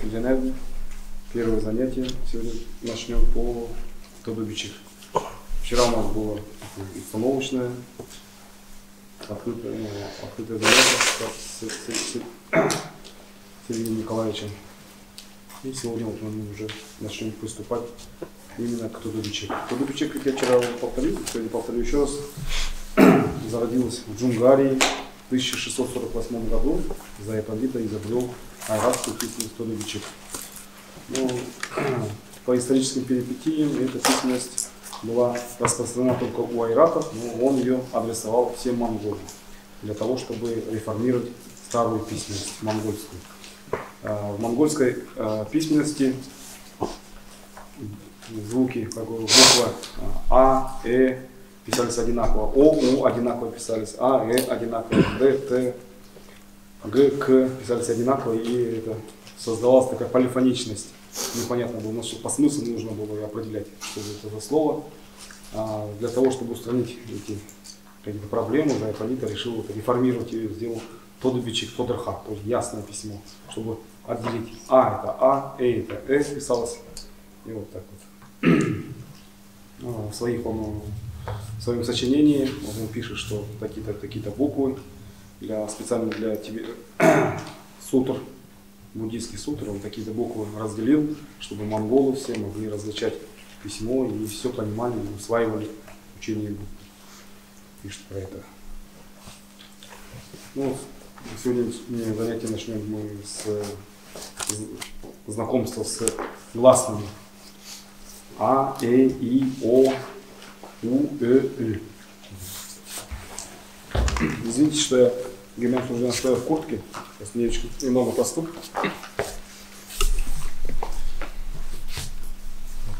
Кильденев. Первое занятие сегодня начнем по Тодубичек. Вчера у нас было установочное открытое, ну, открытое занятие с, с, с, Сергеем Николаевичем. И сегодня вот мы уже начнем приступать именно к Тодубичек. Тодубичек, как я вчера повторил, сегодня повторю еще раз, зародилась в Джунгарии 1648 году. За это лето изобрел арабскую письменность Тодубичек. Ну, по историческим перипетиям эта письменность была распространена только у айратов, но он ее адресовал всем монголам для того, чтобы реформировать старую письменность монгольскую. А, в монгольской а, письменности звуки, как буква А, Э писались одинаково, О, У одинаково писались, А, Э одинаково, Д, Т, Г, К писались одинаково, и это создавалась такая полифоничность. Непонятно было, но по смыслу нужно было определять, что это за слово. А для того, чтобы устранить эти какие-то проблемы, Зайполита решил вот, реформировать ее, сделал Тодубичик Тодорха, то есть ясное письмо, чтобы отделить А это А, Э это Э писалось, и вот так вот. В своих он в своем сочинении. Он пишет, что такие-то такие-то буквы для специально для тебе сутр, буддийский сутр, он такие-то буквы разделил, чтобы монголы все могли различать письмо и все понимали, и усваивали учение пишет про это. Ну, сегодня занятие начнем мы с знакомства с гласными. А, Э, И, О, У, И. Извините, что я геометрию уже оставил в куртке. Сейчас немножечко немного поступ.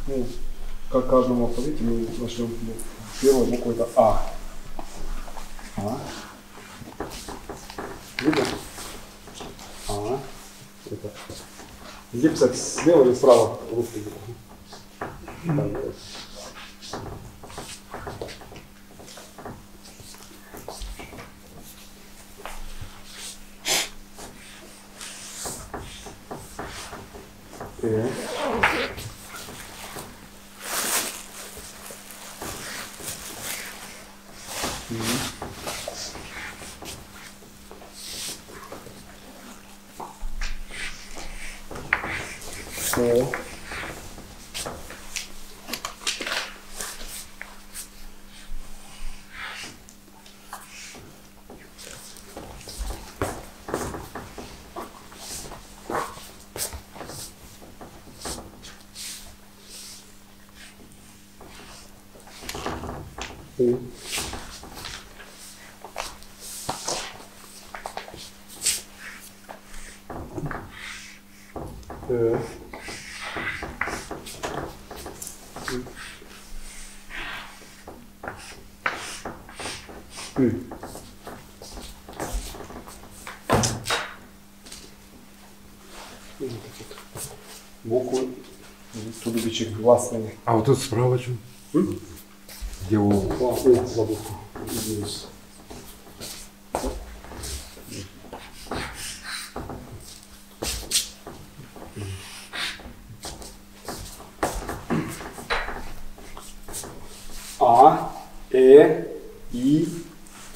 Ну, как каждому алфавите мы начнем. Первая буква это А. А. Видно? А. Это. Где писать? Слева или справа? Русский Э. О. У. Э. Ü. Буквы Гласными. А вот тут справа что? М? Где О? А, о, забыл. Извиняюсь. А, Э, И,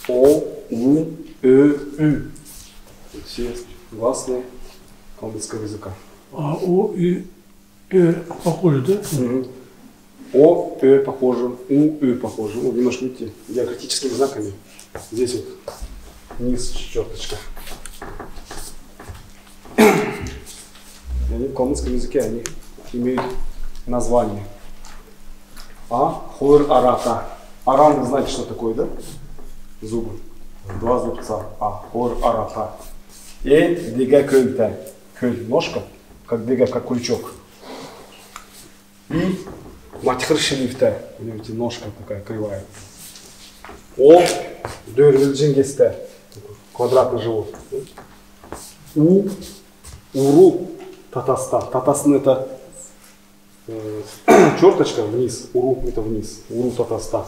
О, У, Ö, Ü. Все гласные калмыцкого языка. А, О, И, Э, похоже, да? О, Ö похоже, У, Ü похоже. Ну, немножко видите, диакритическими знаками. Здесь вот низ черточка. Они в калмыцком языке они имеют название. А, Хор Арата. Аран, знаете, что такое, да? Зубы. Два зубца. А, Хор Арата. И Дига Кölте. Кölь, ножка, как Дига, как крючок. И Матхр Шерифте. Видите, ножка такая кривая. О, Дөрвилджингесте. Квадратный живот. У, Уру, Татаста. Татасын это э, черточка вниз, Уру это вниз. Уру Татаста.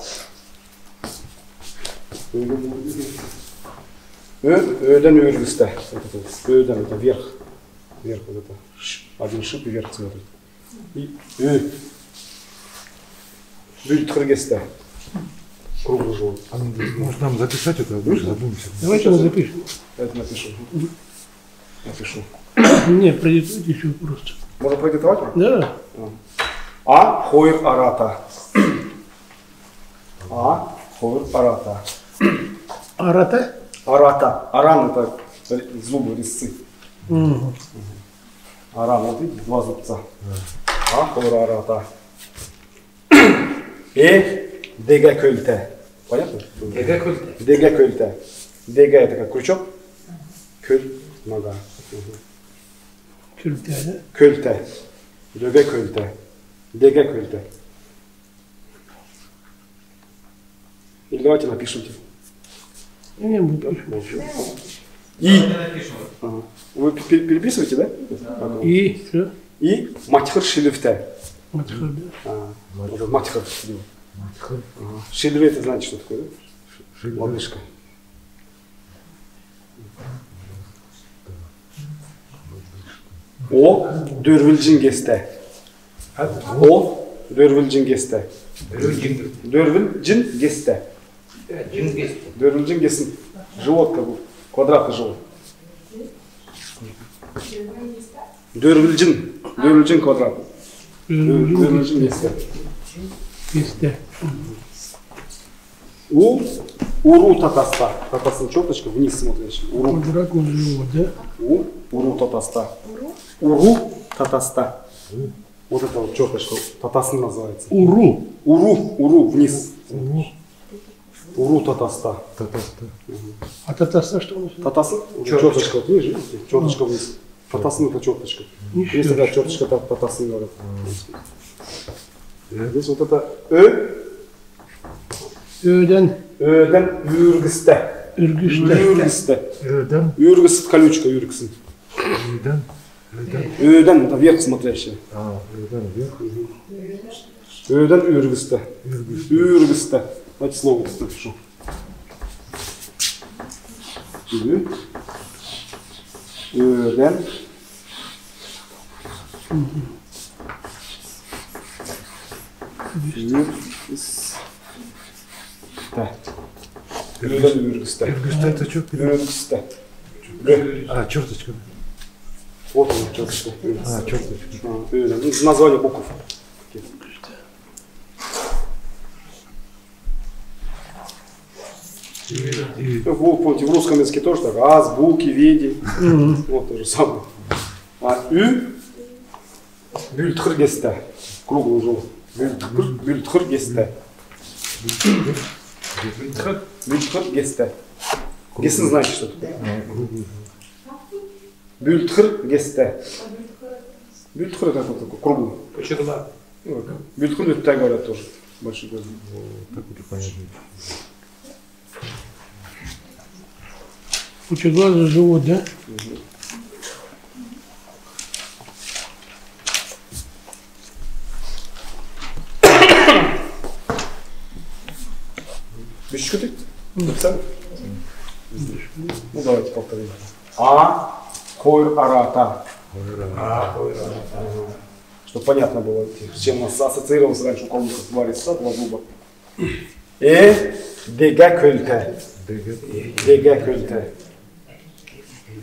Ö'den örgüste. Вот это, вверх. Вверх вот это. Один шип и вверх смотрит. Ü. Бюльтхр гесте. Круглый живот. А ну, Может нам записать это? Задумаемся. Давайте мы запишем. Это напишу. Напишу. Не, продиктуйте еще просто. Можно продиктовать? Да. А хойр арата. А хойр арата. Арата? Арата. Аран это зубы, резцы. Мгм. Аран, вот видите, два зубца. А хойр арата. Э дега көлте. Понятно? Дега көлте. Дега көлте. Дега это как крючок. Көл нога. Мгм. Кюльтя, Көлте. Дега көлте. Дега көлте. Или давайте напишем. типа. да? Не, мы пишем. И. напишем. Ага. Вы пе- пе- переписываете, да? Ага. И все. и матхыр шилифте. Матхыр, да. Матхыр. Это знаете, что такое, да? Лодыжка. О дөрвіл жіңгесті. О дөрвіл жіңгесті. Дөрвіл жінгесті. Дөрвіл жінгесін. Живот как бы, квадратный живот. Дөрвіл. Дөрвілжін квадрат. Дөрвілжін кесті. Кюльтя. У уру татаста. Татастың черточка вниз смотришь. Уру. Квадратный живот, да? У уру татаста. Уру татаста. Вот это вот черточка татасын называется. Уру. Уру, уру, вниз. Уру. Уру татаста. Та-та-та. А татарстан что у нас? Татасын? Вот Черточка. Черточка вот видишь, видите? Черточка вниз. Татасын это черточка. Ничего Есть такая себе. черточка та- татасын говорят. Здесь вот это Ö, Öden Ö'den yürgüste. ürgüçte. Yürgüste. Öden, Yürgüst колючка, юргсин. öden, öden. Ö'den это вверх смотрящая. А, öden вверх. Ö'den yürgüste. Yürgüste. Давайте слово напишу. Ü. Ö'den yürgüste. Ö'den yürgüste. Ürгüstä это что? Ö. А, черточка. Вот он, черточка. А, черточка. А. Ну, Название букв. И В, помните, в русском языке тоже так. Азбуки, види. Вот то же самое. А ü мюльтхыр кесті круглый жол мюльтхыр мюльтхыр кесті мюльтхыр мюльтхыр кесті гесін значит что то мюльтхыр кесті мюльтхыр это такой круглый. Почерна мюльтхыр это так говорят тоже. Больше так вот и непонятно пучеглазый живот да? Бюльтхр ты? Написали? Ну давайте повторим. А койр арата. Чтобы понятно было, с чем у нас ассоциировался раньше у кого-то два резца, два зуба. Э, дега көлте. Дега көлте.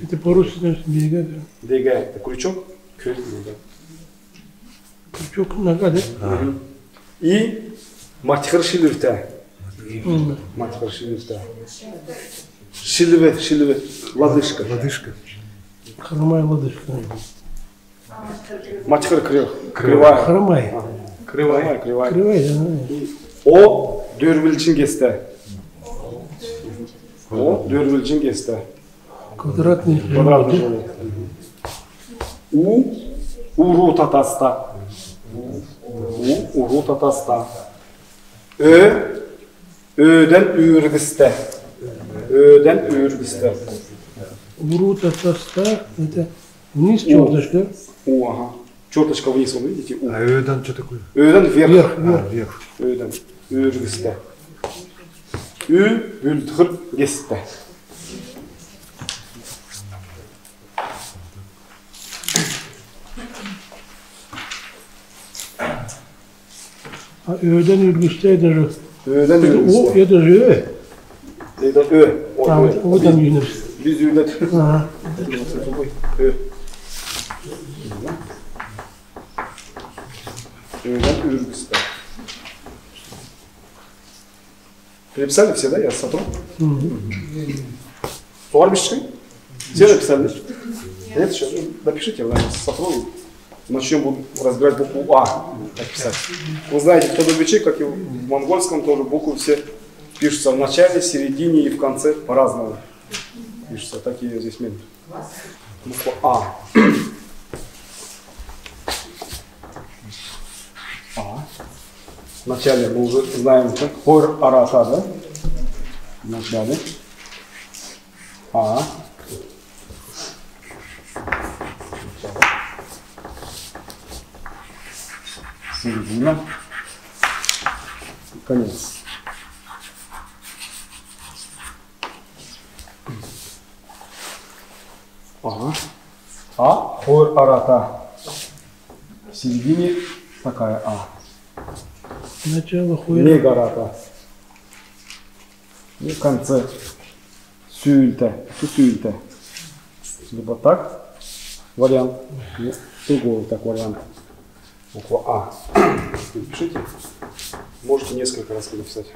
Это по-русски значит берега, да? Дега это крючок, көль нога. Крючок нога, да? И матхыр шилюрте. Мгм. Матхыр шилюрте. Шилюве, шилюве, лодыжка. Лодыжка. Хромая лодыжка. Матхыр крив, кривая. Хромай. Кривая, кривая. Кривая, да? О дөрвілчин кесті. О дөрвілчин кесті. Квадратный Квадратный живот, да? живот. У уру татаста. У уру татаста. Ö Ö'den üğürgiste. Ö'den üğürgiste. Врута таста. – это вниз черточка. О, ага. Черточка вниз, вы видите? У. А Ö'den что такое? Ö'den вверх. Вверх, вверх. А, вверх. Ö'den üğürgiste. Ü gültürgiste. А Ö'den ürgüsteydi. O ürgüsü. eder ö. Ö'den Ö. O, Tamam, Ö. o da yünür. Biz. Ha. Ö. Ö'den ürgüsü. Переписали все, да? Я сотру. Суар Мишкин? Все написали? Нет, еще напишите, я сотру. Начнем буду разбирать букву А. Как писать. Вы знаете, в Тодобичи, как и в монгольском, тоже буквы все пишутся в начале, в середине и в конце по-разному. Пишутся такие здесь методы. Буква А. А. В начале мы уже знаем, как хор арата, да? В начале. А. Середина. И Конец. А. А. Хор арата. В середине такая А. Начало хуя. Не гарата. И в конце сюльта. Сюльта. Либо так вариант, другой так вариант. Буква А. Пишите. Можете несколько раз написать.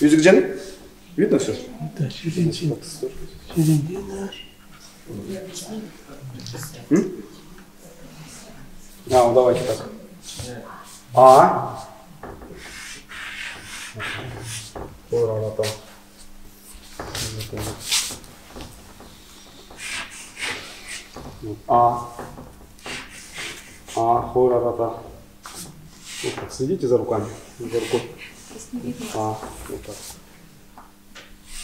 Язык Джен? Видно все? Да, середина. Середина. А, ну давайте так. А. Ой, рано там. Вот, А. А, хорарата. Вот так, следите за руками. За рукой. А, вот так.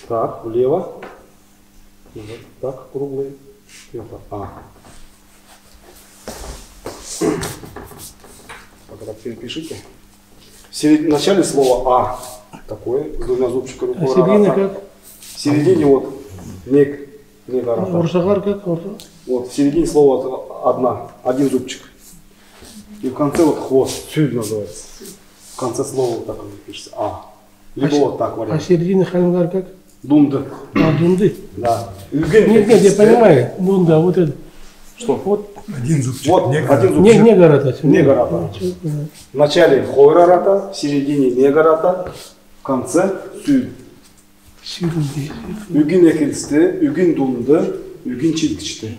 Так, влево. Вот так, круглый. И вот так. А. Пока так перепишите. В серед- в начале слова А такое, с двумя зубчиками. А середина как? В середине вот нек, как? Орса- Вот в середине слова одна, один зубчик. И в конце вот хвост, сюль называется. В конце слова вот так он пишется. А. Либо вот так А вариант. середина хангар как? Дунда. А, дунды. Да. Юген Нет, нет, я понимаю. Дунда, вот это. Что? Вот. Один зубчик. Вот не один Не, зубчик. не гарата. Не гарата. В начале хойрарата, в середине негарата, в конце сюль. Середина. Үгін екілісті, үгін дунды, үгін чилкичті.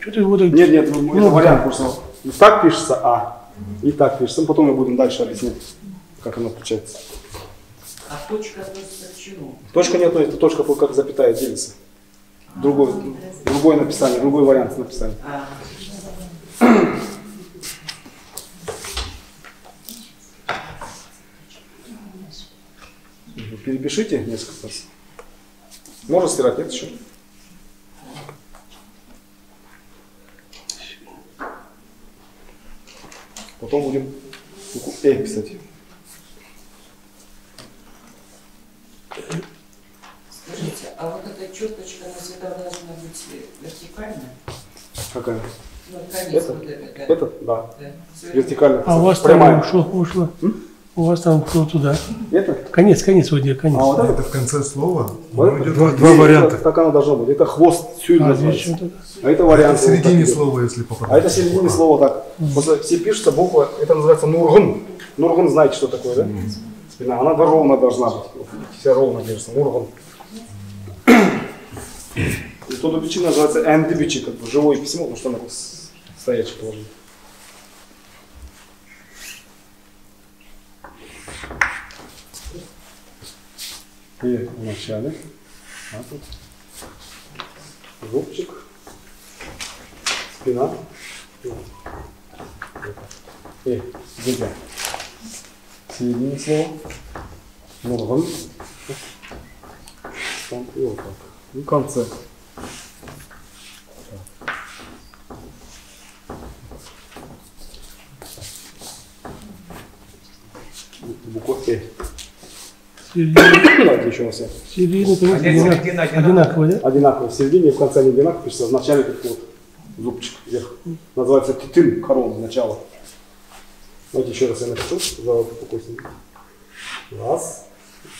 Что-то вот так. Нет, нет, это Ну, вариант просто. Вот так пишется А, и так пишется. Потом мы будем дальше объяснять, как оно получается. А точка относится к чему? Точка не относится, точка как запятая делится. Другой, другое написание, другой вариант написания. А, Перепишите несколько раз. Можно стирать, нет еще? Потом будем букву Э писать. скажите, а вот эта черточка, она всегда должна быть вертикальная? Какая? Ну, конец Это? вот этот, да. Это? Да. Да. Вертикально. А у вас Прямая. ушел, ушло. У вас там ушел туда. Это? Конец, конец, вот где конец. А вот это? Это в конце слова. Вот это? идет два, два это варианта. Так оно должно быть. Это хвост сюль А называется. А это Это вариант. в середине вот слова, если А попадать. это в середине слова так. Просто все пишется буква, это называется нургун. Нургун знаете, что такое, да? Спина. Она ровно должна быть. Вся ровно держится. Нургун. И то бичи называется эндибичи, как бы живое письмо, потому что оно стоячее положение. И в начале. А тут. Зубчик. Спина. И губя. Середине слова. Нургун. Там и вот так. И в конце. Буква Э. Середина, Давайте еще раз. я. середина, конец А нет, одинак- середина одинаковая. одинаковая, да? Одинаково. В середине и в конце они одинаково пишется. В начале как вот зубчик вверх. Называется титин, корона, начало. Давайте еще раз я напишу за букву С. Раз.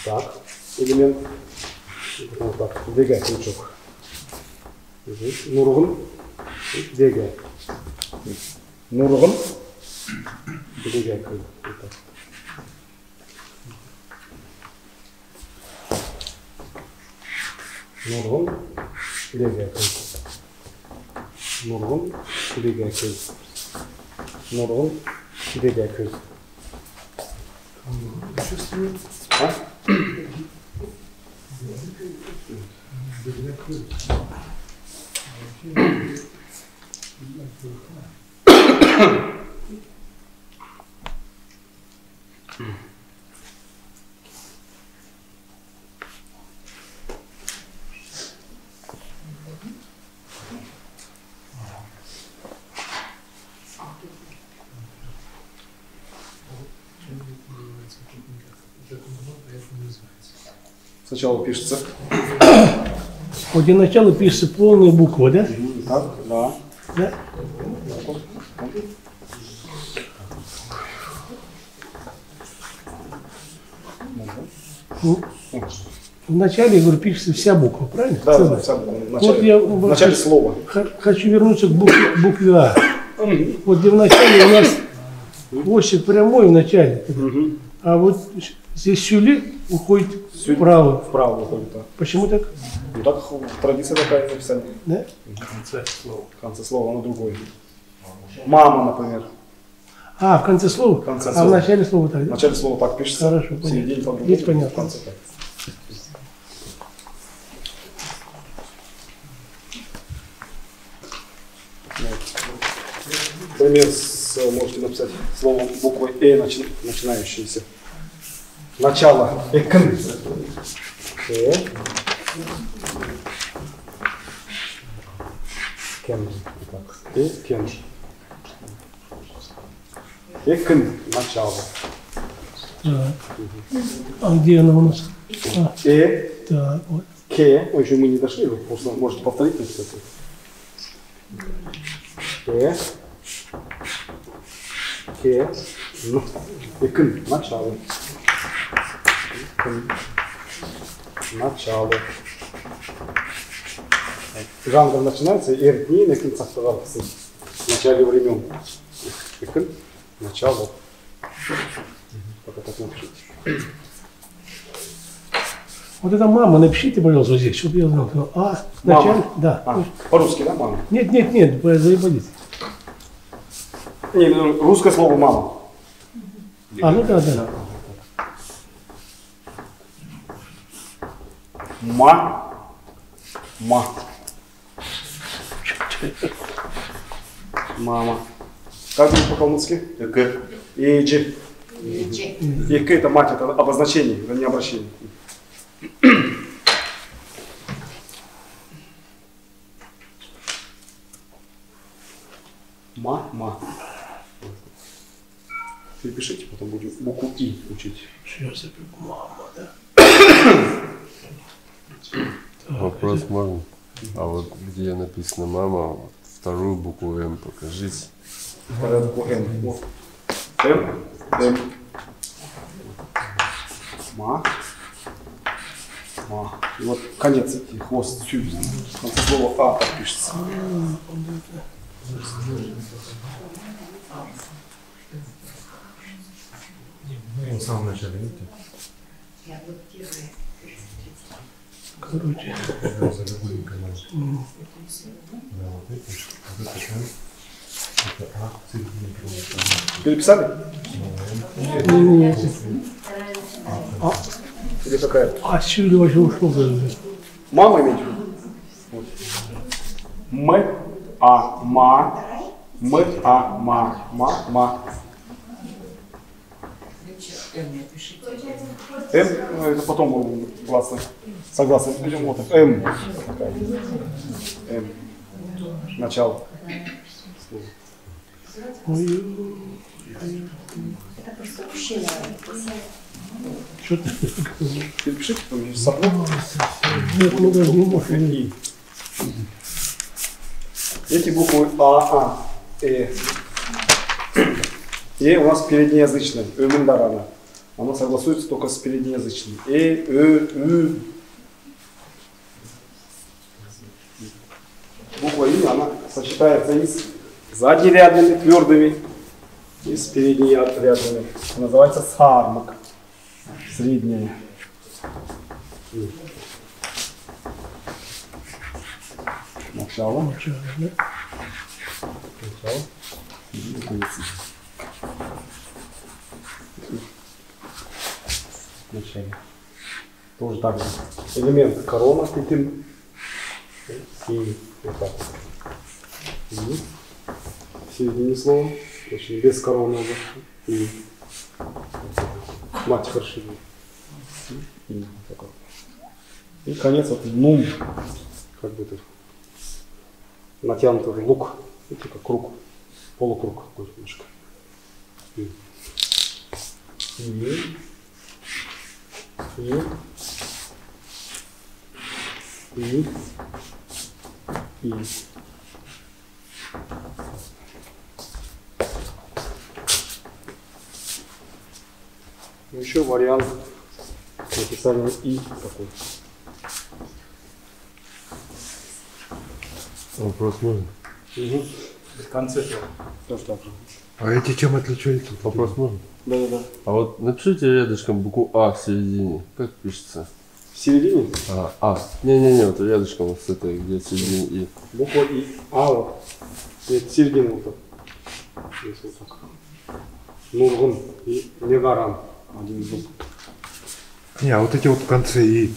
Так. Элемент. Вот так. Двигай крючок. Нургун. Двигай. Нургун. Двигай крючок. Вот так. Нургун. Двигай крючок. Нургун. Двигай крючок. Нургун. Двигай крючок. А? Сначала пишется. Вот для начала пишется полная буква, да? Так, да. Да? Ну, Вначале, я говорю, пишется вся буква, правильно? Да, Целая. вся буква. в Вот я в начале хочу- слова. Хочу вернуться к букве, букве А. Вот где в начале у нас площадь прямой в начале, а вот здесь сюли уходит Сюли. вправо. Вправо выходит. Да. Почему так? Ну так традиция такая написали. Да? В конце слова оно другое. Мама, например. А, в конце слова? В конце а слова. в начале слова так, В да? начале слова так пишется. Хорошо, в середине понятно. Есть понятно. В конце так. Пример с, можете написать словом буквой Э начи- начинающееся. Начало. Экн. Э. Кен. Вот так. Э, кен. Экн. Начало. Так. А где она у нас? А, Э. так, вот. К. Ой, еще мы не дошли, вы просто можете повторить написать. К. К. Ну. И к. Начало. Начало. Жанр начинается и дни на концах в начале времен. Начало. Пока так напишите. Вот это мама, напишите, пожалуйста, здесь, чтобы я знал. А, Мама. начале? Да. А, по-русски, да, мама? Нет, нет, нет, заебались. Не, ну, русское слово мама. А, ну да, да. Ма. Ма. Мама. Как будет по-калмыцки? Г. Иджи. И к это мать, это обозначение, это не обращение. Ма, ма. Перепишите, потом будем букву И учить. Сейчас я пишу, мама, да. Вопрос можно? А вот где написано мама, вот вторую букву М покажите. Вторая буква М. М. М. Ма. Ма. И вот конец, и хвост, сюд. В конце слова А так пишется. В самом начале, видите? Короче, Да, за. Да, вот это, вот это М. Это А. Переписали? не-не-не. Или какая? А сюда вообще ушло даже. Мама имеете? Вот. М, А, ма. М, А, ма. Ма, ма. М ну, это потом классно. Согласен. Идем вот так. М. М. Начало. Ой, что ты? Перепишите, там есть. Нет, даже не можем. И. Эти буквы А, А, Э. И у нас переднеязычное, Юминдарана. Оно согласуется только с переднеязычным. Э, Ö, Ü. Буква И, она сочетается и с заднерядными, твердыми, и с переднерядными. Называется сармак. Средняя. Начало. Начало? Начало. Начале. Тоже так же. Элемент корона пятым. И. И в середине слова. Очень без короны уже. И мать фаршивая. И, и, конец вот нум. Как бы тут натянутый лук. Ну, типа круг. Полукруг такой немножко. И. И. И. И. И. Еще вариант написания И такой. Вопрос можно? Угу. В конце. Тоже так. А эти чем отличаются? Вопрос можно? Да-да-да. А вот напишите рядышком букву А в середине. Как пишется? Середине А, А. Не-не-не, вот рядышком вот с этой, где в середине И. буква И. А вот. Нет, середина вот так. Здесь вот так. Нургун и Негаран. Один из букв. Не, а вот эти вот в конце и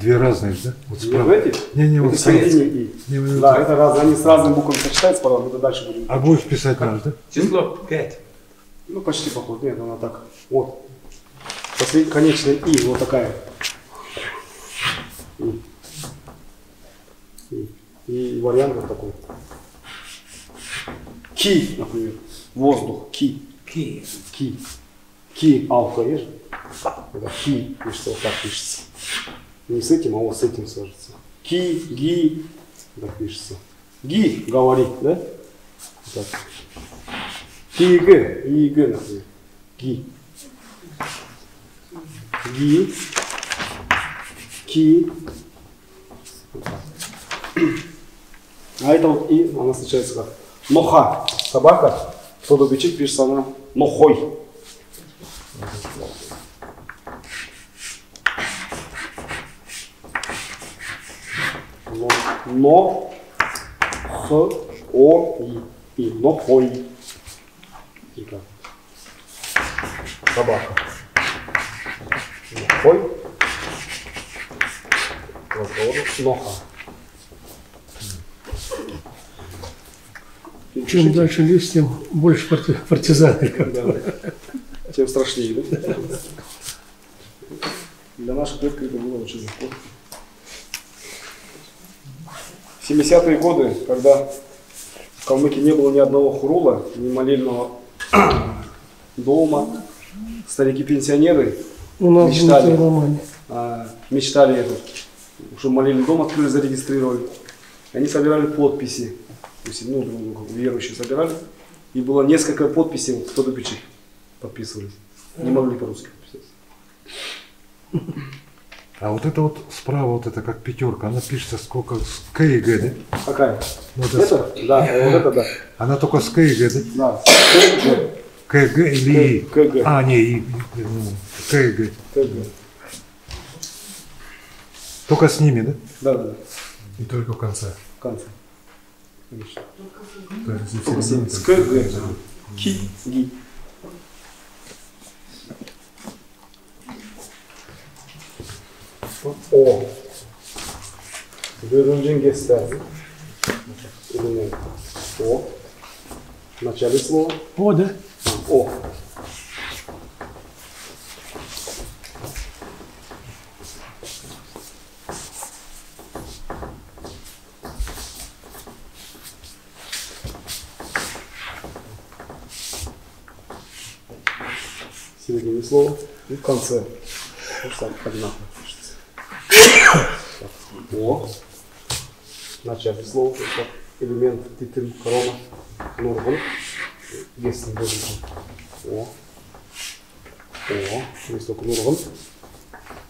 две разные, да? Вот Не в справа. эти? Не, не, Это вот в справа. середине И. Не, вот Да, это раз, они с разными буквами сочетаются, потом это дальше будем. Обоих писать надо, да? Число 5. Ну, почти похоже. Нет, она так. Вот. Послед... Конечная И, вот такая. И. И. Вот такой. Ки, например. Воздух. Ки. Ки. Ки. Ки. Алфа, видишь? Это ки пишется, вот так пишется. Не с этим, а вот с этим сложится. Ки, ги. Так пишется. Ги, говори, да? Вот так. Ки, г. И, г, например. Ги. Ги. Ки. А это вот и, она встречается как ноха. Собака. Тодобичик пишется она нохой. Но, но, х, о, и, и, нохой. Типа. Собака. Нохой. Ноха. Чем дальше лес, тем больше парти- партизаны. Да. Тем страшнее, да? Для наших предков это было очень легко. В 70-е годы, когда в Калмыкии не было ни одного хурула, ни молельного дома, старики-пенсионеры Мечтали. а, мечтали чтобы молельный дом открыли, зарегистрировали. Они собирали подписи, то есть, ну, друг друга, верующие собирали, и было несколько подписей, вот, кто печи подписывались. Не могли по-русски подписаться. А вот это вот справа, вот это как пятерка, она пишется сколько с К и Г, да? Какая? Ну, это, Это? Да, вот это да. Она только с К и Г, да? Да, КГ. К, Г или КГ. А, не, И, ну, К и Г. КГ. Только с ними, да? Да, да, да, И только в конце. в конце. Конечно. То есть Только с то КГ. есть- Ки, ги. О. Görüncün gösterdi. В начале слова. О, да? О. Середине слова и в конце. Так, О. Слова вот так элемент титин корона нургун. Если будет. О. О. Есть только нургун.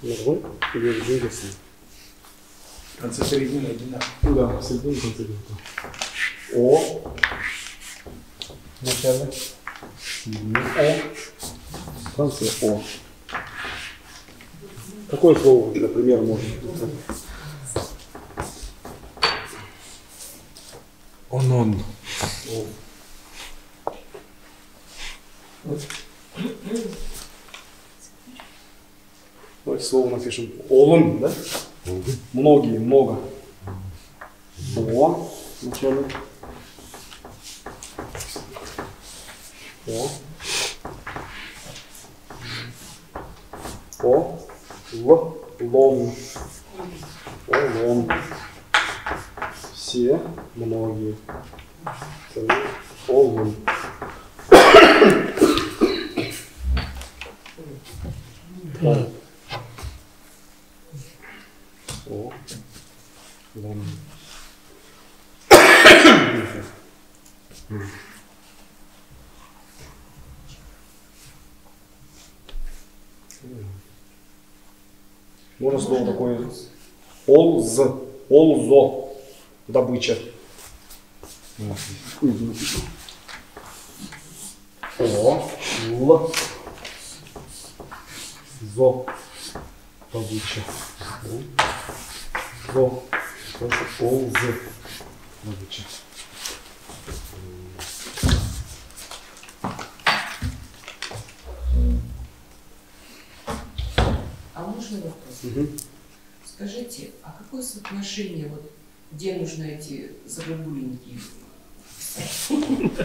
Нургун. И двигается. В конце середины одинаково. Ну да, в середине в конце где-то. О. Начало. О. Конце О. Какое слово, например, можно написать? Он-он. Давайте слово напишем. Олун, да? Многие, много. О. Вначале. О. О. Л. Лон. Олон. Все, многие. Олун. Так. О. Лон. Можно слово такое олз, олзо, добыча. О, л, зо, добыча. Зо, просто олз, добыча. А можно вопрос? Мгм. Скажите, а какое соотношение, вот, где нужно эти загогулинки?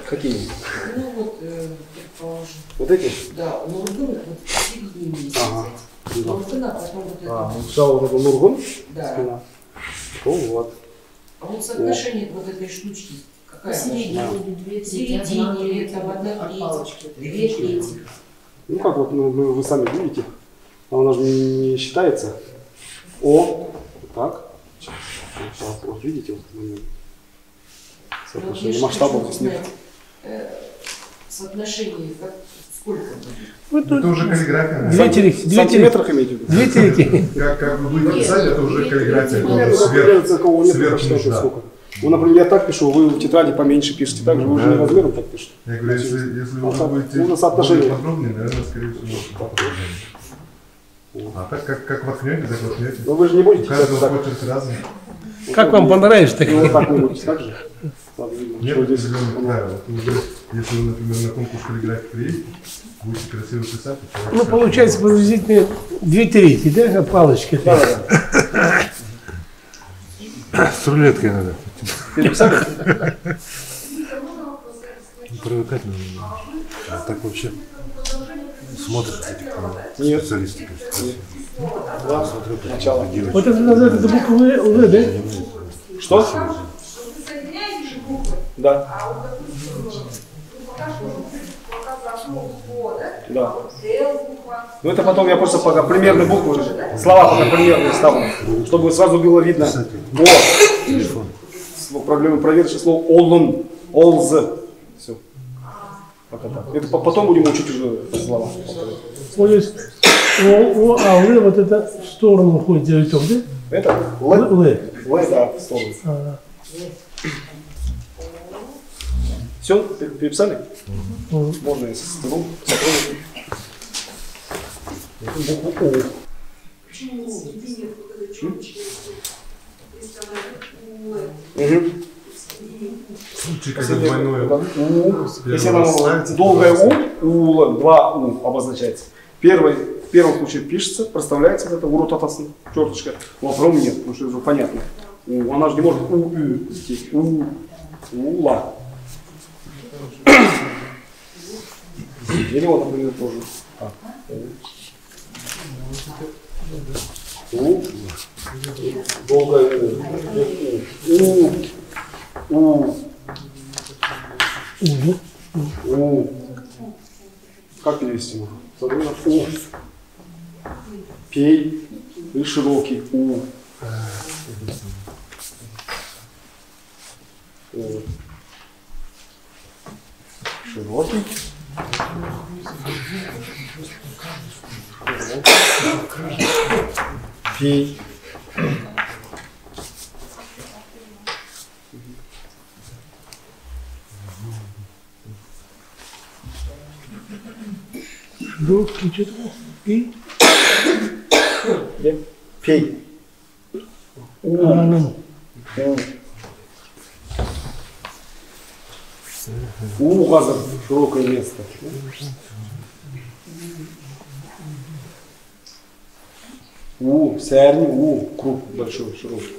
Какие? Ну вот, э, предположим, Вот эти? да, Нургун вот в середине есть. Ага. А потом вот это. А, ну, сначала вот это нургун, да. Потом вот. А вот соотношение вот этой штучки какая? Будет две В середине или это в одной от трети? палочки. Две трети. Ну как вот, ну, вы, вы сами видите, она же не, не считается. О, вот так. Сейчас, вот видите, вот, момент. Ну, соотношение же масштаба хочу здесь нет. э, Соотношение, как, сколько? Вот тут Это уже каллиграфия. две терики, В две сантиметрах имеете в виду? две терики. Как, как вы будете писать, это уже каллиграфия. Ну, Ну, сверх- сверх нужда. сколько. Ну, например, я так пишу, вы в тетради поменьше пишете, так же вы уже не размером так пишете. Я говорю, если, если Ну, вы так, будете соотношение. более подробнее, наверное, скорее всего, подробнее. А так, как, как воткнете, так воткнете. Но вы же не У будете писать каждого так. почерк разный. Как вам понравится, так Ну, так не будете, так же? Нет что здесь уже, если вы, например, на конкурс каллиграфии приедете, будете красиво писать, Ну, получается приблизительно две трети, да, палочки. Да, да, да. С рулеткой надо. Привыкать надо. А так вообще смотрят эти Нет. специалисты. Да, начало. Вот это назад, это буква В, да? Что? Да. Да. Ну это потом я просто пока примерные буквы, слова пока примерные ставлю, чтобы сразу было видно. О. Слово- Проблема проверочное слово олун, олз. Все. Пока так. Это по- потом будем учить уже слова. Вот здесь О, О, а Л, вот это в сторону уходит диалектом, да? Это Л, Л, Л. Да, в сторону. А, Все, переписали? Можно я сотру. Букву У. Мгм. Случай, когда двойное. У. Если оно долгое. У, у, два У обозначается. Первый, в первом случае пишется, проставляется вот это уротатасн, черточка. Во втором нет, потому что уже понятно. У, она же не может у, ü идти. У, ула. Дерево, например, тоже. А, у. Долгое У. У. У. Как перевести? Современно У. Пей. И широкий. У. У. Широкий. Пей. Широкий что-то. И? Пей. А, ну. У указано широкое место. У, сярни, У, круг большой, широкий.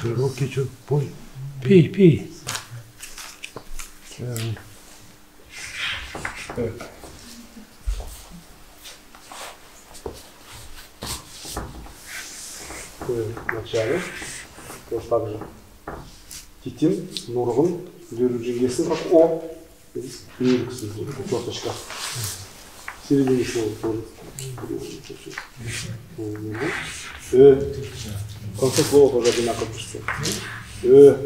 Широкий что? Пой. Пей, пей. в начале. Вот так же. Титин, нургун, О. В середине слова тоже. Э. Конце слова тоже одинаково пишется. Э.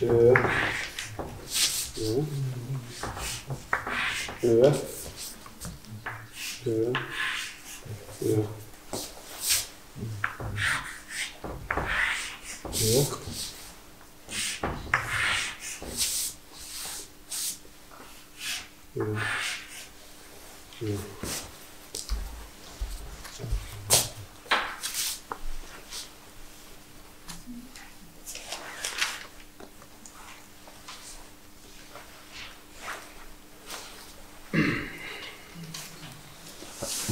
Э. Э. Ö. Ö. Ö. Ö.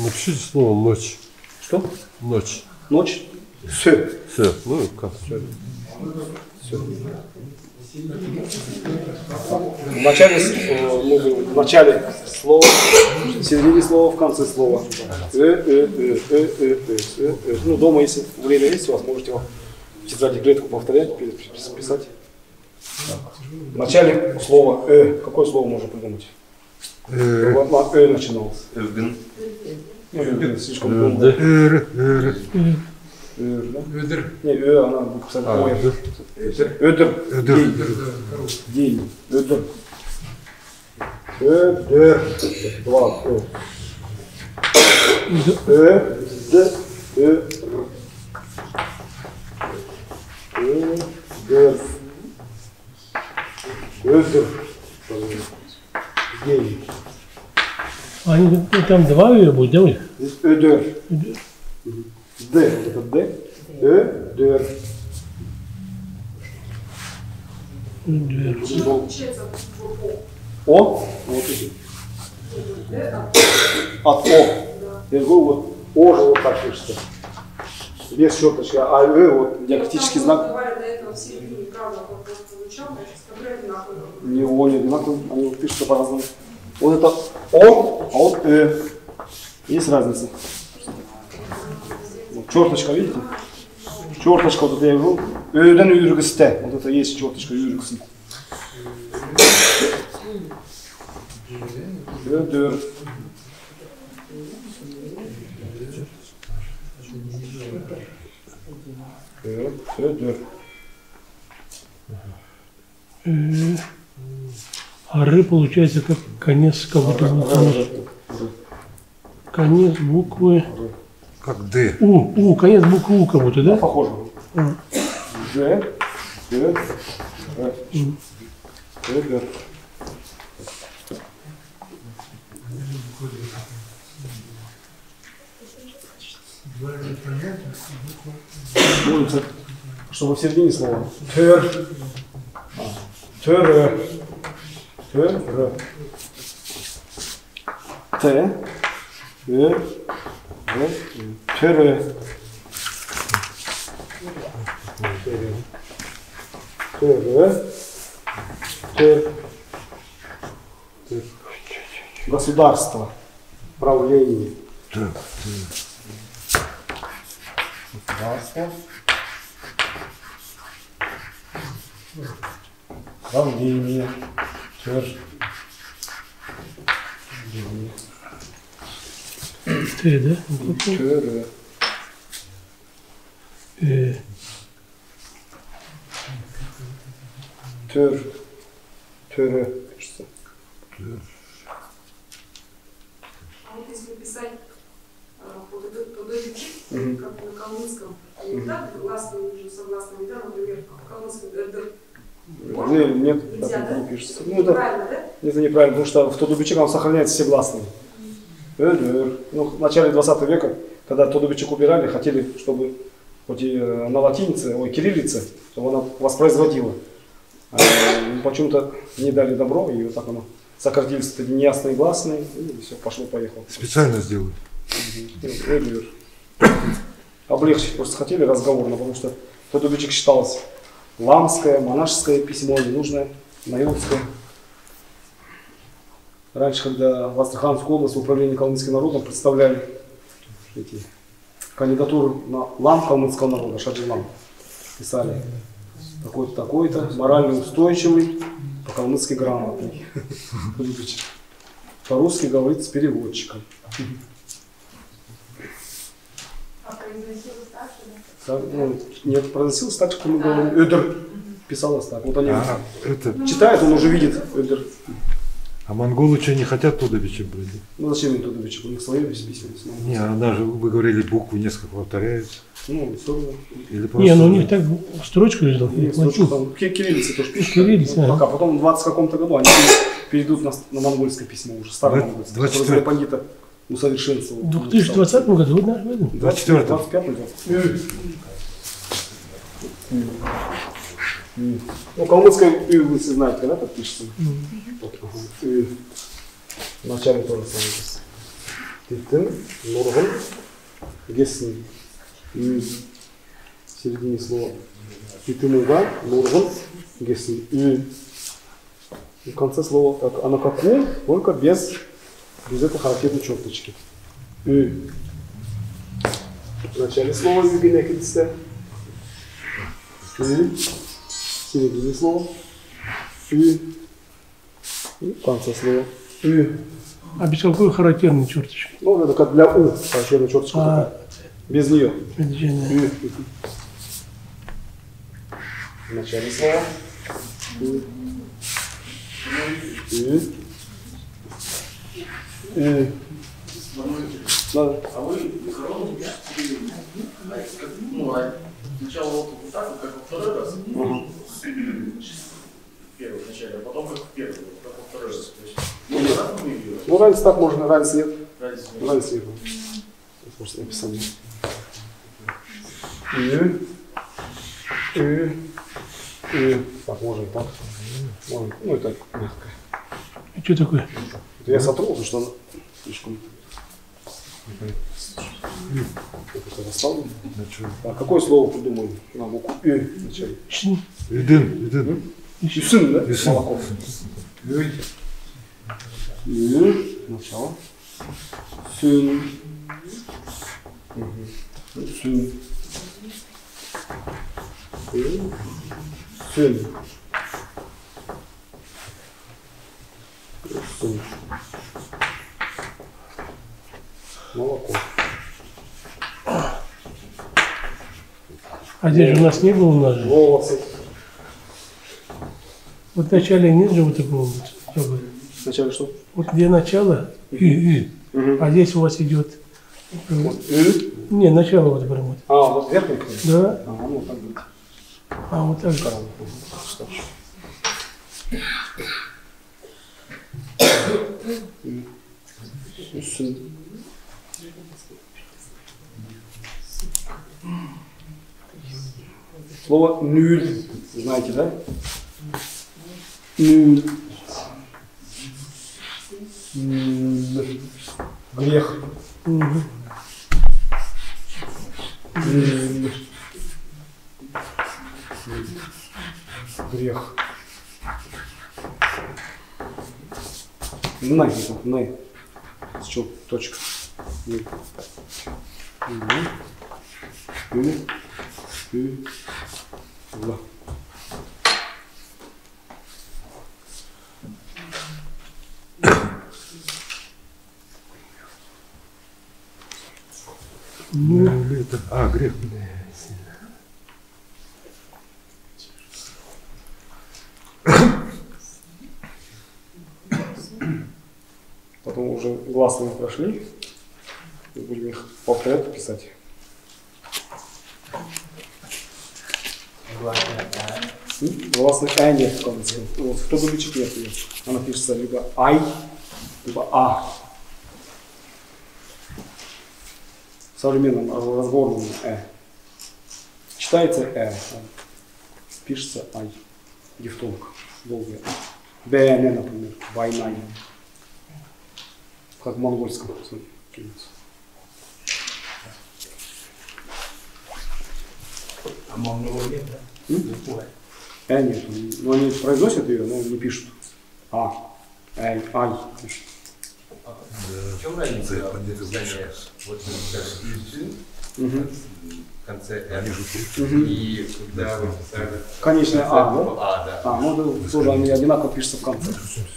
Напишите слово ночь. Что? Ночь. Ночь. Сö. Все. Ну, как? В начале, с- э, мы говорим, в начале слова, в середине слова, в конце слова. Э, э, э, э, э, э, э, э. Ну, дома, если время есть, у вас можете его в тетради клетку повторять, пи- пи- писать. В начале слова «э». Какое слово можно придумать? Э, Вот на «э» начиналось. Эвген. Ну, «э» слишком Э, долго. эр, эр. «Э», да? Ведр. Не, «э», она будет писать А, «ой». да. Ödür. Ödür. Değil. Değil. Ödür. Ödür. Два. Ö. Ö. Д. Ö. Ödür. Ödür. Değil. Они, ну, там два ее будет, да, у них? Здесь ödür. Д. Вот это Д. Ödür. О. Вот эти. От О. Я говорю, вот О же вот так пишется. Без черточки. А Э вот диакритический знак. Не О, не одинаково. Они пишутся по-разному. Вот это О, а вот Э. Есть разница. Вот черточка, видите? Черточка, вот это я вижу. Ö'den yürgüste. Вот это есть черточка yürgüsün. Ödür. Ö- Ödür. А ры получается как конец будто буквы. Конец буквы Как Д. У. У, конец буквы У как будто, да? Похоже. А. Ж. Д. Р. Ödür. Будет, чтобы в середине слова. Тер. Тер. Тер. Т. Р. Тер. Тер. Тер. Государство. Правление. Государство. Правление. Тер. Т, да? Ну, Т, Р. Э, Тер. Тер. пишется. А вот если писать э, под этот подобие, Мгм. как на калмыцком, не так гласными уже согласными, да, например, в калмыцком «д», Нет, нет, Пишется. Ну, это, Правильно, да? это неправильно, потому что в Тодубичек он сохраняется все гласные. Р, Р. Ну, в начале 20 века, когда Тодубичек убирали, хотели, чтобы хоть и э, на латинице, ой, кириллице, чтобы она воспроизводила. А, ну, почему-то не дали добро, и вот так оно сократились эти неясные гласные, и все, пошло-поехало. Специально сделают. Эдвер. Облегчить просто хотели разговорно, потому что Тодубичек считалось ламское, монашеское письмо, ненужное, наилское. Раньше, когда в Астраханскую область в управлении калмыцким народом представляли эти кандидатуру на лам калмыцкого народа, Шаджилам, писали такой-то, такой-то, морально устойчивый, по-калмыцки грамотный. По-русски говорит с переводчиком. А произносилось так, что? Так, ну, нет, произносилось так, как мы говорим. Писалось так. Вот они А, это, читают, он уже видит а монголы что, не хотят Тодовича брать? Ну зачем им туда вечер? У них свои письма. Не, она же, вы говорили, буквы несколько повторяются. Ну, все равно. Или просто... Не, ну у них так строчку лежал. Я строчку там, ки- кириллицы тоже пишут. Кириллица, Ну. Пока. Потом в 20 каком-то году они перейдут на, на монгольское письмо уже, старое монгольское. 24. которое Пандита усовершенствовал. В 2020 году, вот наш в этом. 24 24. 25 Ну, калмыцкое «ы» вы все знаете, когда так пишется? «ы». В начале тоже самое. Титин, Нурган, Гесни. «ы». В середине слова. Титинуга, Нурган, Гесни. «ы». И в конце слова так, а на какую, только без, без этой характерной черточки. «ы». В начале слова. И в середине слова. И. И в конце слова. И. А без какой характерной черточки? Ну, это как для У. Характерная черточка А. такая. Без нее. Отдельно. И. В начале слова. И. И. И. Надо. А вы корону пишете, как, ну, а сначала вот, вот так, вот, как во второй раз, первый вначале, а потом как в первый, как во второй раз. Ну, ее Ну, разница так можно, разницы нет. разница. Разницы нет. Просто написание. И. И. И. Так, можно и так. Можно. Ну, и так мягко. И что такое? Это я сотру, потому что она слишком... Вот это расставлено. А какое слово придумали на букву И в начале? Чин. Идын, идын. И сын, да? Сын. Молоко. И. Начало. Сын. И. Сын. Сын. Молоко. А здесь же у нас не было у нас же. Волосы. Вот в начале нет же вот такого вот. чтобы- Вначале что? Вот где начало, и, и. Мгм. А здесь у вас идет. И. Не, начало вот прям вот. А, вот верхний? Да, А, ну так а вот так. Слово нюль, знаете, да? Грех. Грех. Най, най. С чего точка? Мгм. И. И. Ла. Ну, это, а, грех. Потом уже гласные прошли. И будем их по порядку писать. М? Гласной «э» нет в конце. Вот в табличке нет. Она пишется либо «ай», либо «а». Современном разговорном «э». Читается «э», пишется «ай». Дифтонг. Долгое «а». «БН», например. «Война». Как в монгольском. А много нет, да? Э нет, но они произносят ее, но не пишут. А, эй, ай пишут. В чем разница? Написания вот в конце «р» Мгм. и когда вы писали Конечно, в конце «а», да? букву «а», да, А, ну тоже они одинаково пишутся в конце.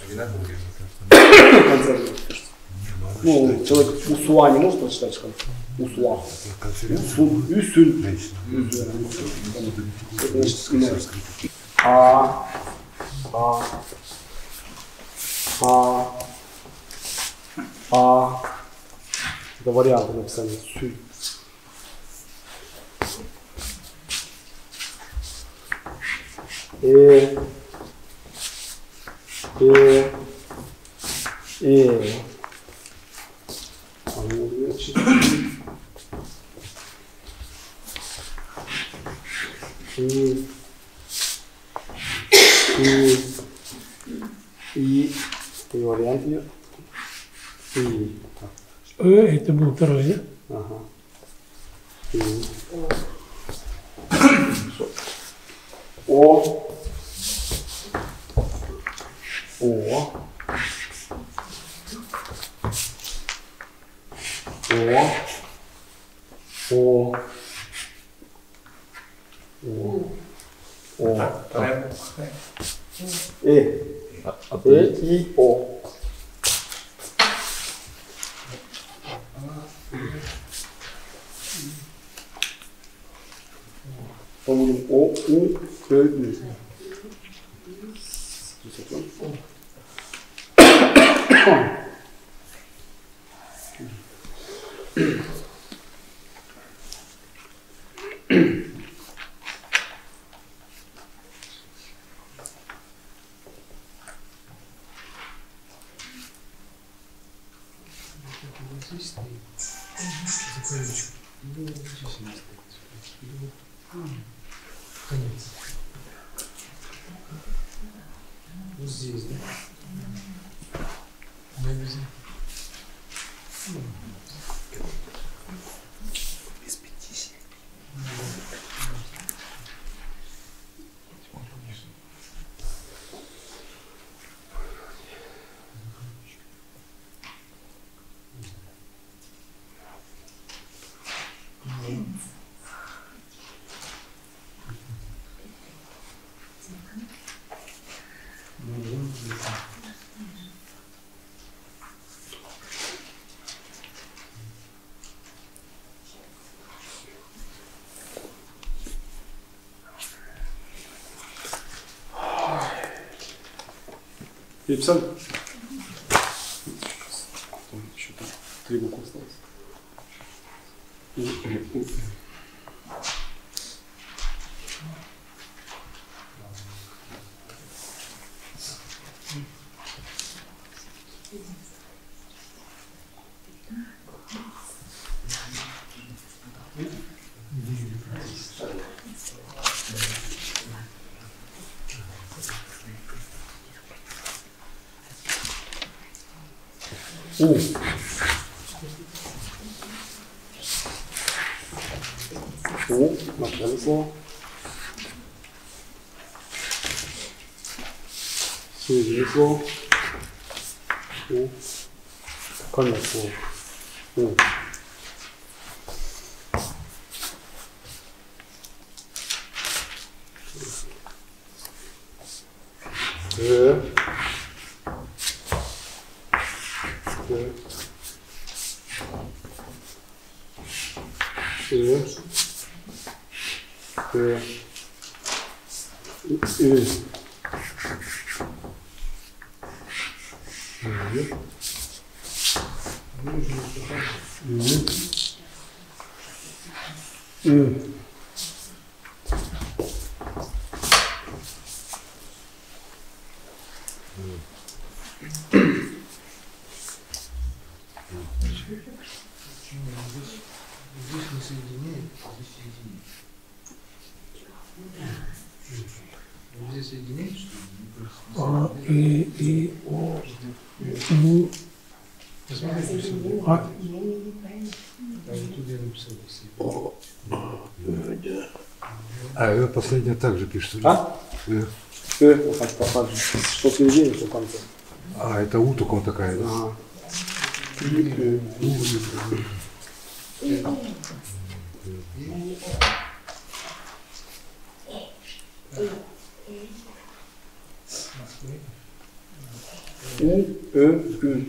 одинаково пишется. В конце пишутся. Ну, человек усуа не может прочитать в конце. Усуа. Усун, значит «не». А, а, а, а. Это варианты написания. Сю. Э, э, э. А ну, значит. И, и, и, э, это был второй, да? ага. И. О. О. О. О. О. О. Вторая буква. Э. Э и О. По-моему, О, У, К, И. Вот здесь, да? Переписали? Там еще там три буквы осталось. У, У, У. У. У. Начало слова. Середина слова. У. Конец слова. У. Г. Г. Э. Э. Э. Э. Здесь не соединяет, а здесь соединяет. Здесь соединяет, что ли? А, И, И, О, У, А, А вот тут я написал О, Э, да. А, это последнее также пишется. А? Э. Э, вот так попадет. Что середине, что в конце. А, это У только вот такая, да? Ага. У, Э, Ü.